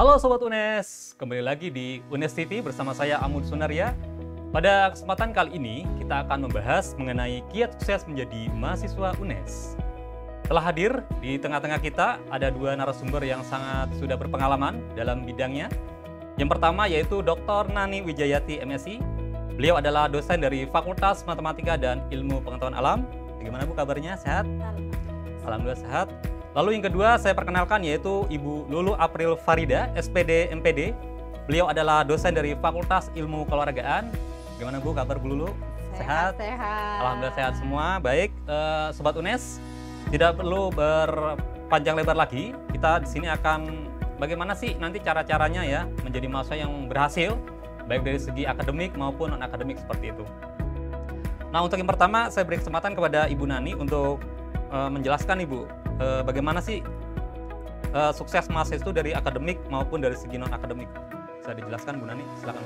Halo Sobat UNES, kembali lagi di UNES TV bersama saya Amud Sunaria. Pada kesempatan kali ini, kita akan membahas mengenai kiat sukses menjadi mahasiswa UNES. Telah hadir di tengah-tengah kita ada dua narasumber yang sangat sudah berpengalaman dalam bidangnya. Yang pertama yaitu Dr. Nani Wijayati MSI. Beliau adalah dosen dari Fakultas Matematika dan Ilmu Pengetahuan Alam. Bagaimana Bu kabarnya? Sehat? Alhamdulillah sehat. Lalu yang kedua saya perkenalkan yaitu Ibu Lulu April Farida, SPD MPD. Beliau adalah dosen dari Fakultas Ilmu Keluargaan. Bagaimana Bu kabar Bu Lulu? Sehat, sehat. Alhamdulillah sehat semua. Baik, eh, Sobat UNES, tidak perlu berpanjang lebar lagi. Kita di sini akan bagaimana sih nanti cara-caranya ya menjadi mahasiswa yang berhasil, baik dari segi akademik maupun non akademik seperti itu. Nah untuk yang pertama saya beri kesempatan kepada Ibu Nani untuk eh, menjelaskan Ibu eh, bagaimana sih eh, sukses mahasiswa itu dari akademik maupun dari segi non akademik. Bisa dijelaskan Bu Nani, silakan.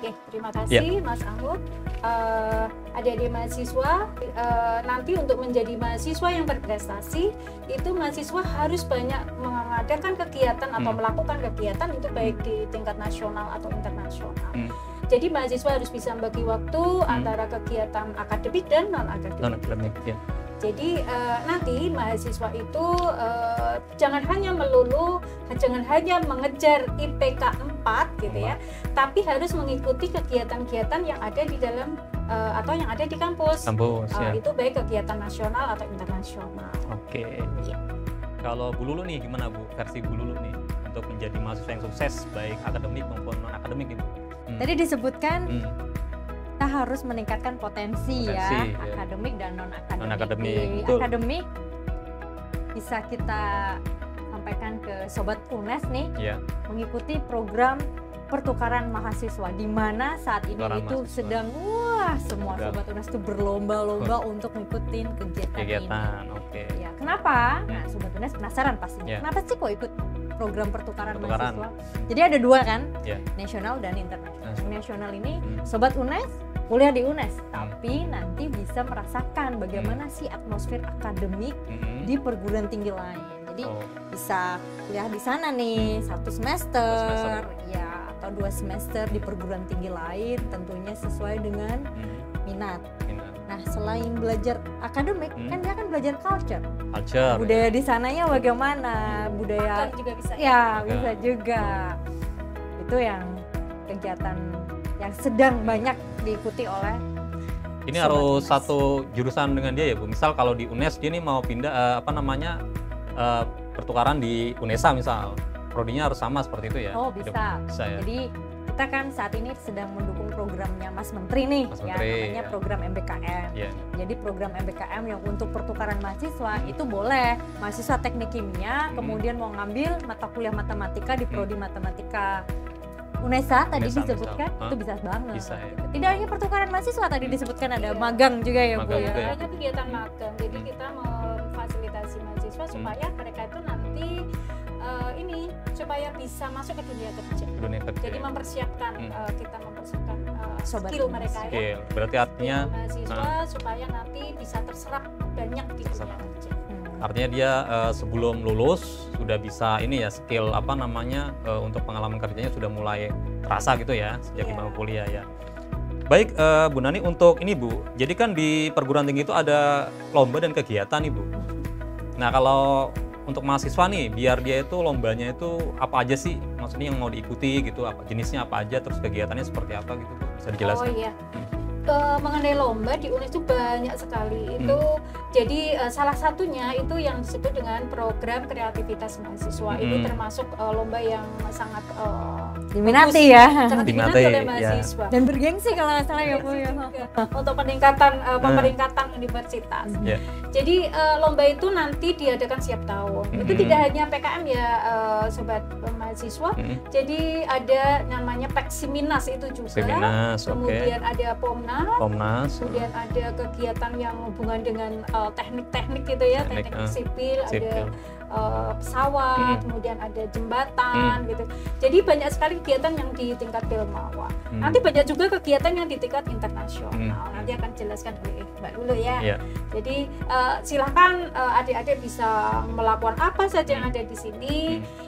Oke, terima kasih Mas Anggut. Eh, adik-adik mahasiswa, eh, nanti untuk menjadi mahasiswa yang berprestasi, itu mahasiswa harus banyak mengadakan kegiatan atau Hmm. melakukan kegiatan itu baik di tingkat nasional atau internasional. Hmm. Jadi mahasiswa harus bisa membagi waktu antara kegiatan akademik dan non akademik. Non akademik ya. Jadi eh, nanti mahasiswa itu eh, jangan hanya melulu, jangan hanya mengejar IPK 4 gitu ya, tapi harus mengikuti kegiatan-kegiatan yang ada di dalam eh, atau yang ada di kampus. Kampus Eh, ya. Itu baik kegiatan nasional atau internasional. Oke. Iya. Kalau Bu Lulu nih gimana Bu? Versi Bu Lulu nih untuk menjadi mahasiswa yang sukses baik akademik maupun non akademik gitu. Hmm. Tadi disebutkan Hmm. Kita harus meningkatkan potensi, Potensi, ya, ya. akademik dan non akademik. Non-akademik, Di betul. akademik bisa kita sampaikan ke sobat UNES nih Ya. mengikuti program pertukaran mahasiswa di mana saat ini Pertukaran itu mahasiswa. sedang wah semua sobat UNES itu berlomba-lomba untuk ngikutin kegiatan, ini. Kegiatan. Oke. Ya, kenapa? Nah, sobat UNES penasaran pastinya. Ya. Kenapa sih kok ikut program pertukaran, Pertukaran. mahasiswa? Jadi ada dua kan, Ya. nasional dan internasional. Nasional. Nasional ini Hmm. sobat UNES kuliah di UNES, Hmm. tapi nanti bisa merasakan bagaimana sih atmosfer akademik Hmm. di perguruan tinggi lain. Jadi Oh, bisa kuliah di sana nih satu semester, Satu semester. ya atau dua semester di perguruan tinggi lain, tentunya sesuai dengan hmm. minat. Ini Nah selain belajar akademik, Hmm. kan dia kan belajar culture, culture. budaya di sananya bagaimana, budaya Makan juga bisa. Ya, Juga. bisa juga. Itu yang kegiatan yang sedang banyak diikuti oleh Ini Sobat harus UNES. satu jurusan dengan dia ya Bu. Misal kalau di UNES dia nih mau pindah eh, apa namanya eh, pertukaran di UNESA misal, prodinya harus sama seperti itu ya. Oh, bisa. Bisa ya. Jadi kita kan saat ini sedang mendukung programnya Mas Menteri nih, Mas ya Menteri, namanya ya. program MBKM. Iya. Jadi program MBKM yang untuk pertukaran mahasiswa itu boleh mahasiswa teknik kimia Hmm. kemudian mau ngambil mata kuliah matematika di prodi matematika UNESA tadi UNESA disebutkan misal. itu bisa banget. Bisa, ya. gitu. Tidak hanya pertukaran mahasiswa tadi disebutkan ada Iya. magang juga ya Bu Magang ya. juga ya. Banyak kegiatan magang. Jadi Hmm. kita memfasilitasi mahasiswa supaya mereka itu nanti eh, ini supaya bisa masuk ke dunia kerja. Dunia kerja. Jadi mempersiapkan Hmm. eh, kita mempersiapkan eh, Sobat skill mereka ya. Skill. Berarti artinya Skill mahasiswa supaya nanti bisa terserap banyak di dunia kerja. Hmm. Artinya dia eh, sebelum lulus sudah bisa ini ya skill apa namanya eh, untuk pengalaman kerjanya sudah mulai terasa gitu ya sejak di Iya. kuliah ya. Baik eh, Bu Nani untuk ini Bu, jadi kan di perguruan tinggi itu ada lomba dan kegiatan nih Bu. Nah kalau untuk mahasiswa nih, biar dia itu lombanya itu apa aja sih? Maksudnya yang mau diikuti gitu, apa jenisnya apa aja, terus kegiatannya seperti apa gitu? Bisa Oh dijelaskan? iya. Hmm. Eh, mengenai lomba di UNES itu banyak sekali. Itu jadi eh, salah satunya itu yang disebut dengan program kreativitas mahasiswa. Itu Hmm. termasuk eh, lomba yang sangat eh, Diminati ya. sangat Diminati, oleh ya. mahasiswa. Dan bergengsi kalau nggak salah ya Bu ya. Untuk peningkatan eh, pemeringkatan universitas. Ya. Jadi eh, lomba itu nanti diadakan setiap tahun. Itu Mhm. tidak hanya PKM ya eh, sobat mahasiswa. Hmm. Jadi ada namanya Peksiminas itu juga. Seminas, oke. Kemudian ada Pomnas, Komnas, kemudian ada kegiatan yang hubungan dengan teknik-teknik gitu ya, Teknik, teknik, eh, sipil, ada eh, pesawat, Mhm. kemudian ada jembatan gitu. Jadi banyak sekali kegiatan yang di tingkat Belmawa. Hmm. Nanti banyak juga kegiatan yang di tingkat internasional. Hmm. Nanti akan jelaskan oleh Mbak Lulu ya. Iya. Jadi eh, silakan eh, adik-adik bisa melakukan apa saja yang Hmm. ada di sini.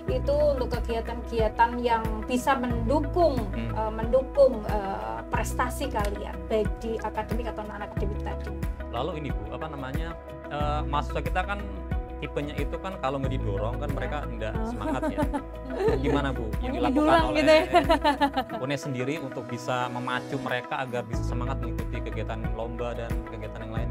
Itu untuk kegiatan-kegiatan yang bisa mendukung Hmm. eh, mendukung eh, prestasi kalian baik di akademik atau non akademik tadi. Lalu ini Bu, apa namanya? eh, mahasiswa kita kan tipenya itu kan kalau nggak didorong kan mereka enggak Oh. semangat ya. Gimana Bu? Yang dilakukan oleh gitu ya. UNES sendiri untuk bisa memacu mereka agar bisa semangat mengikuti kegiatan lomba dan kegiatan yang lain.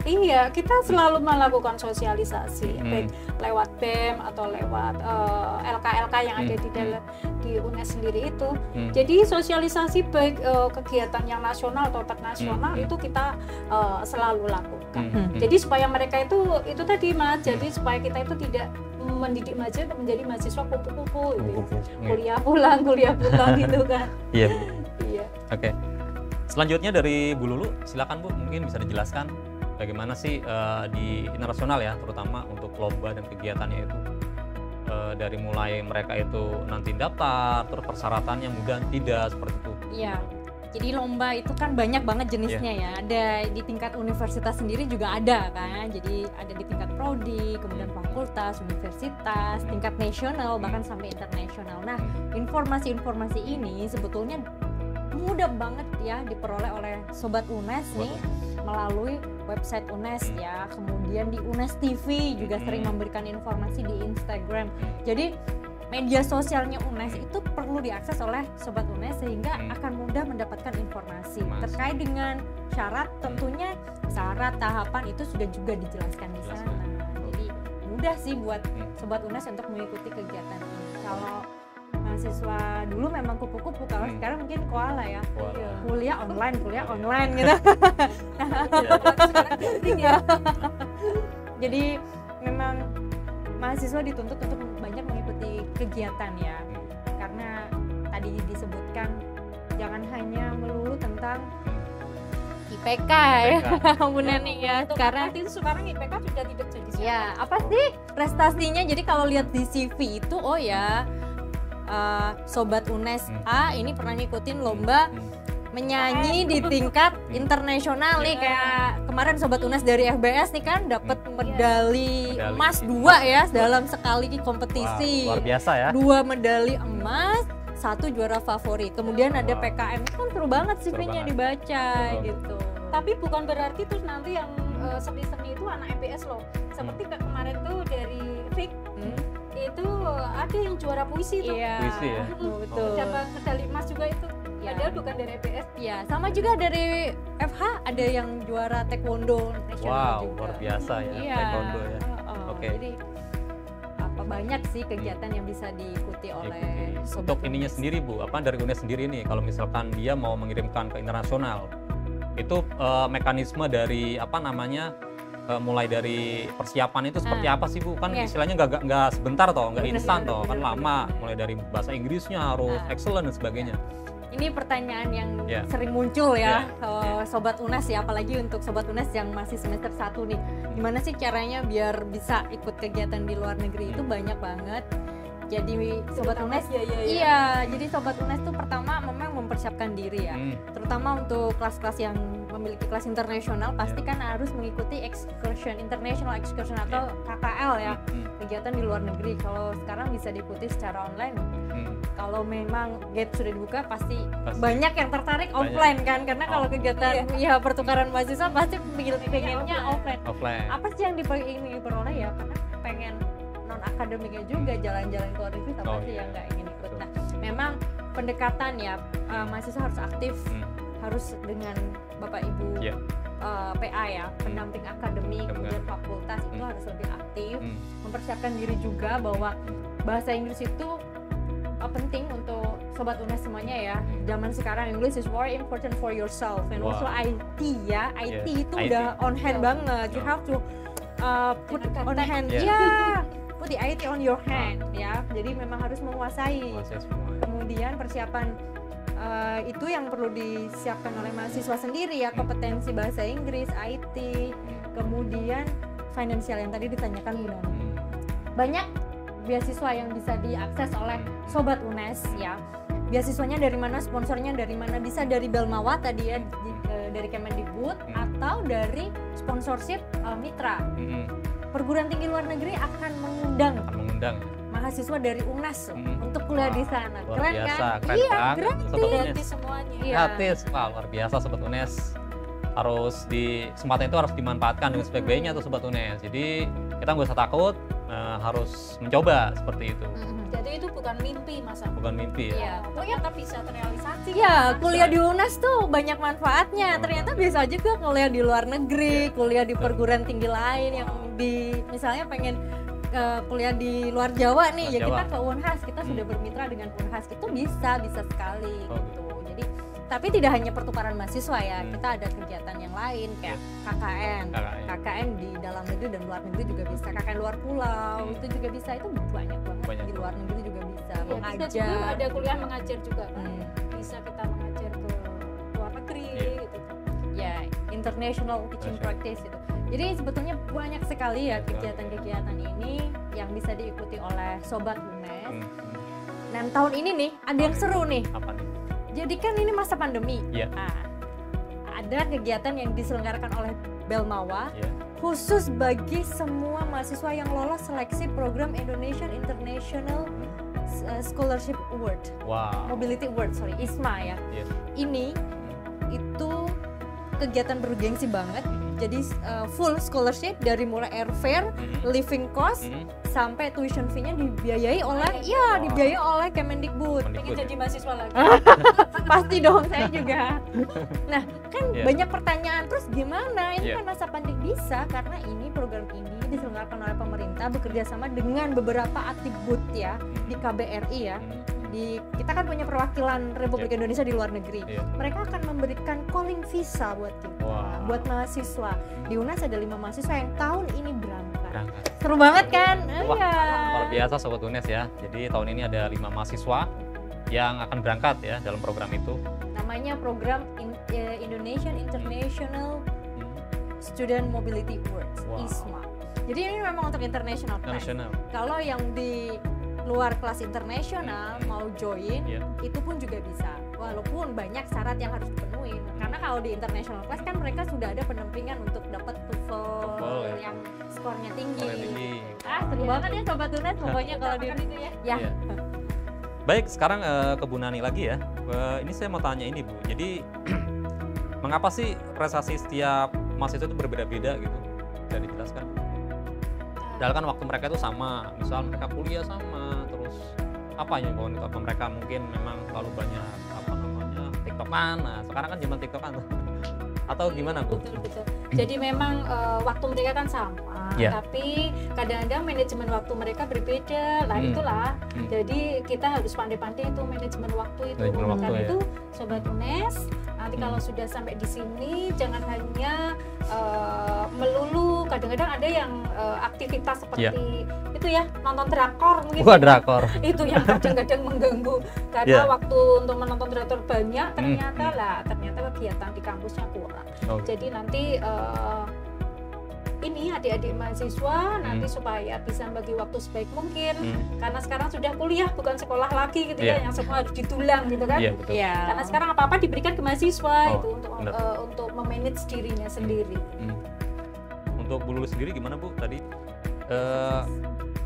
Iya, kita selalu melakukan sosialisasi Hmm. baik lewat BEM atau lewat eh, LK-LK yang ada Hmm. di dalam di UNES sendiri itu. Hmm. Jadi sosialisasi baik eh, kegiatan yang nasional atau internasional Hmm. itu kita eh, selalu lakukan. Hmm. Hmm. Jadi supaya mereka itu itu tadi mas, jadi supaya kita itu tidak mendidik mahasiswa untuk menjadi mahasiswa kupu-kupu gitu. ya. Iya. Kuliah pulang, kuliah pulang gitu kan. Iya. Iya. Oke. Selanjutnya dari Bu Lulu, silakan Bu, mungkin bisa dijelaskan bagaimana sih eh, di internasional ya, terutama untuk lomba dan kegiatannya itu Eh, dari mulai mereka itu nanti daftar, terus persyaratannya mudah tidak seperti itu. Iya. Jadi lomba itu kan banyak banget jenisnya Iya. ya. Ada di tingkat universitas sendiri juga ada kan. Jadi ada di tingkat prodi, kemudian fakultas, universitas, tingkat nasional bahkan sampai internasional. Nah, informasi-informasi ini sebetulnya mudah banget ya diperoleh oleh sobat UNES nih melalui website UNES ya. Kemudian di UNES TV juga Hmm. sering memberikan informasi di Instagram. Jadi media sosialnya UNES itu perlu diakses oleh sobat UNES sehingga Hmm. akan mudah mendapatkan informasi Mas. terkait dengan syarat tentunya syarat tahapan itu sudah juga dijelaskan di sana. Jadi mudah sih buat Hmm. sobat UNES untuk mengikuti kegiatan ini. Kalau mahasiswa dulu memang kupu-kupu, kalau Hmm. sekarang mungkin koala ya. Koala. Iya. Kuliah online, kuliah Iya. online gitu. Sekarang penting ya. Jadi memang mahasiswa dituntut untuk banyak mengikuti kegiatan ya. Karena tadi disebutkan jangan hanya melulu tentang IPK ya, Bu Neni ya. Sekarang nanti sekarang IPK sudah tidak jadi. Ya, apa sih prestasinya? Jadi kalau lihat di CV itu, oh ya, eh, sobat UNES Hmm. A ini pernah ngikutin lomba Hmm. menyanyi di tingkat internasional nih Iya. kayak kemarin sobat UNES dari FBS nih kan dapat medali Medali. emas dua ya dalam sekali kompetisi. Wah, luar biasa ya. Dua medali emas, satu juara favorit. Kemudian ada Wow. PKM itu kan seru banget Seru CV-nya banget. dibaca Betul. gitu. Tapi bukan berarti terus nanti yang eh, seni-seni itu anak MPS loh. Seperti kayak kemarin tuh dari Vic Hmm. Itu ada yang juara puisi tuh. Iya. Puisi ya? Oh, betul. Dapat medali emas juga itu. Iya. Padahal bukan dari MPS. Iya, sama juga dari FH ada yang juara taekwondo nasional Wow, juga. luar biasa ya, Iya. taekwondo ya. Heeh. Oke. Jadi apa banyak sih kegiatan yang bisa diikuti oleh Ikuti. sobat Untuk ininya UNES. sendiri Bu, apa dari UNES sendiri nih kalau misalkan dia mau mengirimkan ke internasional, itu eh, mekanisme dari apa namanya eh, mulai dari persiapan itu seperti Ah. apa sih Bu? Kan Oke. istilahnya nggak nggak- nggak sebentar toh, nggak instan toh, kan lama. Mulai dari bahasa Inggrisnya harus Ah. excellent dan sebagainya. Ini pertanyaan yang Iya. sering muncul ya, Iya. eh, sobat UNES ya, apalagi untuk sobat UNES yang masih semester 1 nih. Gimana sih caranya biar bisa ikut kegiatan di luar negeri itu Hmm. banyak banget. Jadi sobat UNES Iya, iya, iya. Iya, jadi sobat UNES tuh pertama memang mempersiapkan diri ya. Hmm, terutama untuk kelas-kelas yang memiliki kelas internasional pasti Iya. kan harus mengikuti excursion international excursion atau KKL ya hmm, kegiatan di luar negeri kalau sekarang bisa diikuti secara online hmm. kalau memang gate sudah dibuka pasti, Pasti. banyak yang tertarik Banyak. offline kan karena kalau Oh. kegiatan ya pertukaran mahasiswa pasti pengen pengennya offline Offline. apa sih yang ingin diperoleh ya karena pengen non akademiknya juga jalan-jalan ke luar negeri sama Oh, sih iya. yang nggak ingin ikut nah memang pendekatan ya uh, mahasiswa harus aktif Hmm. Harus dengan bapak ibu Iya. uh, PA ya pendamping akademik Pendamping kemudian fakultas itu Hmm. harus lebih aktif Hmm. mempersiapkan diri juga bahwa bahasa Inggris itu uh, penting untuk sobat UNES semuanya ya Hmm. zaman sekarang English is very important for yourself and Wow. also IT ya IT Yes, itu IT. udah on hand Yeah. banget you Oh. have to uh, put on hand Yeah. ya put the IT on your hand ya jadi memang harus menguasai Menguasai semua. kemudian persiapan uh, itu yang perlu disiapkan oleh mahasiswa sendiri ya kompetensi bahasa Inggris IT kemudian finansial yang tadi ditanyakan Bu Nani Hmm. banyak beasiswa yang bisa diakses oleh sobat UNES ya beasiswanya dari mana, sponsornya dari mana, bisa dari Belmawa tadi ya, di- eh, dari Kemendikbud Hmm. atau dari sponsorship eh, mitra. Mm-mm. Perguruan tinggi luar negeri akan mengundang akan mengundang mahasiswa dari UNAS Hmm. untuk kuliah di Wah, sana. luar Keren biasa kan? keren iya, banget gratis. Gratis semuanya Iya. gratis wah luar biasa sobat UNES harus di kesempatan itu harus dimanfaatkan dengan sebaik-baiknya tuh sobat UNES jadi kita nggak usah takut eh, harus mencoba seperti itu Mhm. jadi itu bukan mimpi masa bukan mimpi ya Iya. ternyata bisa terrealisasi Iya, kan? kuliah di UNAS tuh banyak manfaatnya. Hmm. Ternyata bisa juga kuliah di luar negeri, Iya. kuliah di perguruan tinggi lain yang di misalnya pengen eh, kuliah di luar Jawa nih, Luar ya kita Jawa. ke Unhas, kita Hmm. sudah bermitra dengan Unhas. Itu bisa, bisa sekali Oh, gitu. Jadi tapi tidak hanya pertukaran mahasiswa ya, Hmm. kita ada kegiatan yang lain kayak KKN. KKN. KKN di dalam negeri dan luar negeri juga bisa. KKN luar pulau Hmm. itu juga bisa. Itu banyak banget Banyak di luar negeri juga bisa. Ya, bisa Mengajar. juga ada kuliah mengajar juga kan Hmm. bisa kita mengajar ke luar negeri Iya. gitu ya international teaching practice itu. Jadi sebetulnya banyak sekali ya kegiatan-kegiatan ini yang bisa diikuti oleh sobat UNES. Hmm, hmm. Dan tahun ini nih ada yang seru nih. apa nih Jadi kan ini masa pandemi. Iya. Nah, ada kegiatan yang diselenggarakan oleh Belmawa ya khusus bagi semua mahasiswa yang lolos seleksi program Indonesian International Hmm. uh, Scholarship Award, wow Mobility Award, sorry, ISMA ya. Iya. Ini Hmm. itu kegiatan bergengsi banget. Hmm. Jadi uh, full scholarship dari mulai airfare, Hmm. living cost Hmm. sampai tuition fee-nya dibiayai oleh Wah. ya dibiayai oleh Kemendikbud. pengen ya. jadi mahasiswa lagi Pasti dong saya juga. Nah, kan Iya. banyak pertanyaan terus gimana? Ini Iya. kan masa pandemi bisa karena ini program ini diselenggarakan oleh pemerintah bekerja sama dengan beberapa atribut ya di KBRI ya. Hmm. Di kita kan punya perwakilan Republik Iya. Indonesia di luar negeri. Iya. Mereka akan memberikan calling visa buat kita, Wow. Buat mahasiswa. Di UNAS ada lima mahasiswa yang tahun ini berangkat. berangkat Seru banget kan? Wah, Iya. luar biasa sobat UNES ya jadi tahun ini ada lima mahasiswa yang akan berangkat ya dalam program itu Namanya program In- eh, Indonesian International Hmm. Student Mobility Awards Wow. ISMA. Jadi ini memang untuk international class. internasional Kalau yang di luar kelas internasional Hmm. mau join, Iya. itu pun juga bisa. Walaupun banyak syarat yang harus dipenuhi. Karena kalau di international class kan mereka sudah ada pendampingan untuk dapat TOEFL ya. yang skornya tinggi. Skornya tinggi. Ah, seru banget ya sobat tunas pokoknya kalau di itu ya ya. Iya. Baik, sekarang eh, ke Bu Nani lagi ya. Eh, ini saya mau tanya ini Bu. Jadi mengapa sih prestasi setiap mahasiswa itu berbeda-beda gitu? Bisa dijelaskan? Padahal kan waktu mereka itu sama. Misal mereka kuliah sama, terus apa yang kalau apa mereka mungkin memang terlalu banyak apa namanya tiktokan. Nah, sekarang kan zaman tiktokan tuh. Atau gimana Bu? betul betul jadi memang eh, waktu mereka kan sama Iya. tapi kadang-kadang manajemen waktu mereka berbeda lah Hmm. itulah Hmm. jadi kita harus pandai-pandai itu manajemen waktu itu Manajemen waktu, Karena ya. itu sobat UNES nanti Hmm. kalau sudah sampai di sini jangan hanya eh, melulu kadang-kadang ada yang eh, aktivitas seperti itu ya nonton drakor mungkin. Wah, drakor. itu yang kadang-kadang mengganggu karena Iya. waktu untuk menonton drakor banyak ternyata hmm. lah ternyata kegiatan di kampusnya kurang Oh, jadi nanti eh, ini adik-adik mahasiswa nanti Hmm. supaya bisa bagi waktu sebaik mungkin hmm. karena sekarang sudah kuliah bukan sekolah lagi gitu ya Iya. yang semua harus ditulang gitu kan Iya, betul. Iya. karena sekarang apa apa diberikan ke mahasiswa Oh, itu untuk eh, untuk memanage dirinya sendiri Hmm. Untuk Bu Lulu sendiri gimana Bu tadi? Eh,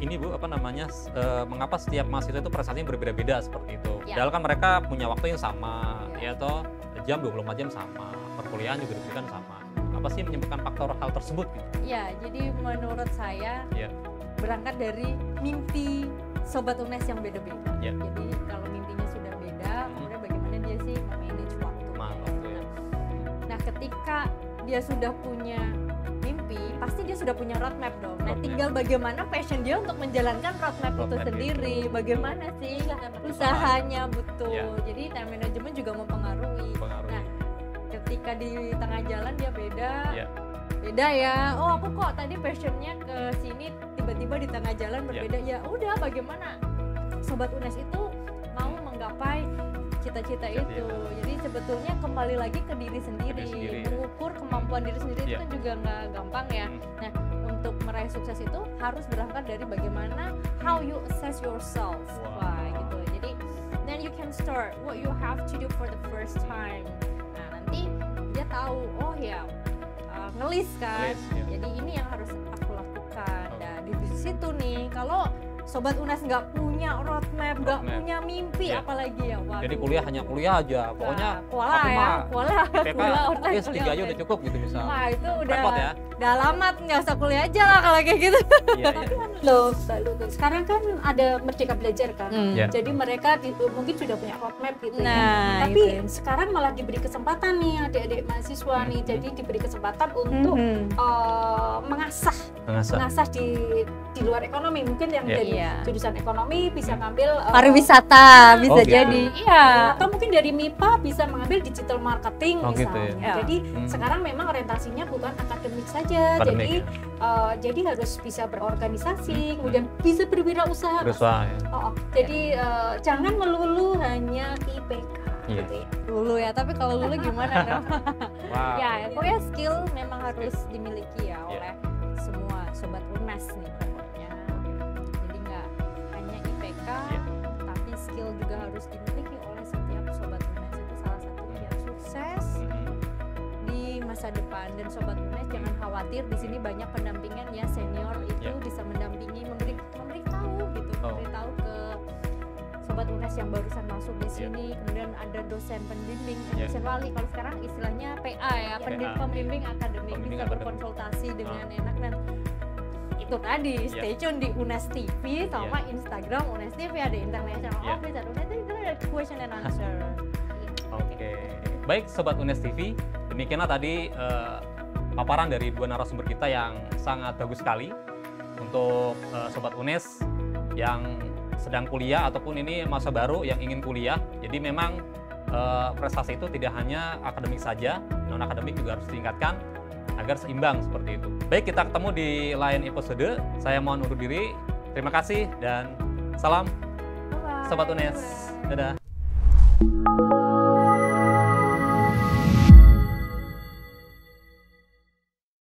ini Bu apa namanya? eh, mengapa setiap mahasiswa itu prestasinya berbeda-beda seperti itu? Ya. Padahal kan mereka punya waktu yang sama, Ya. ya toh jam 24 jam sama, perkuliahan juga diberikan sama. Apa sih yang menyebabkan faktor hal tersebut? Gitu? Ya, jadi menurut saya Iya. berangkat dari mimpi sobat UNES yang beda-beda. Iya. Jadi kalau mimpinya sudah beda, Hmm. kemudian bagaimana dia sih memanage waktu. Waktu ya. Nah, ketika dia sudah punya pasti dia sudah punya roadmap dong. Nah, tinggal bagaimana passion dia untuk menjalankan roadmap, itu Roadmap sendiri. itu. Bagaimana sih Usaha. usahanya betul. Iya. Jadi time management juga mempengaruhi. Pengaruh. Nah, ketika di tengah jalan dia beda Iya. beda ya oh aku kok tadi passionnya ke sini tiba-tiba di tengah jalan Iya. berbeda ya udah bagaimana sobat UNES itu mau menggapai cita-cita itu Cita-cita. jadi sebetulnya kembali lagi ke diri sendiri, Diri sendiri. mengukur kemampuan diri sendiri itu Iya. kan juga nggak gampang ya Hmm. untuk meraih sukses itu harus berangkat dari bagaimana how you assess yourself Wow. wah gitu jadi nah and you can start what you have to do for the first time nah nanti dia tahu oh ya uh, ngelis kan Ngelis, ya. jadi ini yang harus aku lakukan Oh. nah di situ nih kalau sobat unas nggak punya roadmap nggak punya mimpi Ya. apalagi ya waduh. Jadi kuliah hanya kuliah aja. Pokoknya Nah, kuala aku ya mah kuala kuliah online ya kuliah tiga aja udah cukup gitu misal. wah itu udah Repot ya. udah alamat nggak usah kuliah aja lah kalau kayak gitu Iya, iya. Loh, sekarang kan ada Merdeka Belajar kan. Ya. Jadi mereka di- mungkin sudah punya roadmap gitu ya. nah Tapi itu. sekarang malah diberi kesempatan nih adik-adik mahasiswa nih. Jadi diberi kesempatan untuk Mhm. eh, mengasah Mengasah. mengasah di di luar ekonomi. Mungkin yang Iya. dari Iya. jurusan ekonomi bisa ngambil eh, pariwisata bisa Oh, gitu. jadi iya atau mungkin dari MIPA bisa mengambil digital marketing Oh, gitu misalnya. ya. Jadi Hmm. sekarang memang orientasinya bukan akademik saja. Akademik, jadi eh, jadi harus bisa berorganisasi, Hmm. kemudian bisa berwirausaha. Berusaha ya. Oh, oh. jadi eh, jangan melulu hanya IPK Iya. gitu ya. dulu ya tapi kalau dulu gimana dong Wow. ya pokoknya skill memang harus dimiliki ya Iya. oleh semua sobat unas nih Iya. tapi skill juga harus dimiliki oleh setiap sobat unas itu salah satu biar sukses Mhm. di masa depan dan sobat unas jangan khawatir di sini banyak pendampingan ya senior itu Ya. bisa mendampingi memberi memberitahu gitu Oh. memberitahu ke sobat unas yang barusan masuk di Ya. sini kemudian ada dosen pembimbing Ya. dosen wali kalau sekarang istilahnya PA ya PA. pembimbing akademik Pembimbing bisa akademik. berkonsultasi dengan enak dan itu tadi Ya. stay tune di Unas TV sama Instagram Unas TV ada international Ya. office ada Unas TV itu ada question and answer Oke. Baik sobat Unes TV, demikianlah tadi eh, paparan dari dua narasumber kita yang sangat bagus sekali untuk eh, sobat Unes yang sedang kuliah ataupun ini masa baru yang ingin kuliah. Jadi memang eh, prestasi itu tidak hanya akademik saja, non akademik juga harus ditingkatkan agar seimbang seperti itu. Baik, kita ketemu di lain episode. Saya mohon undur diri. Terima kasih dan salam Bye-bye. sobat Unes. Dadah.